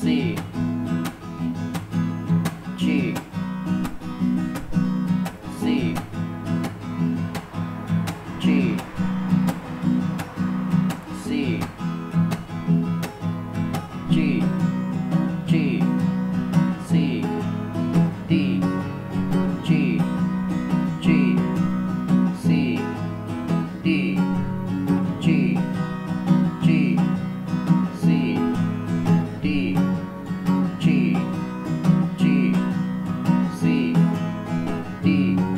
see. 地。嗯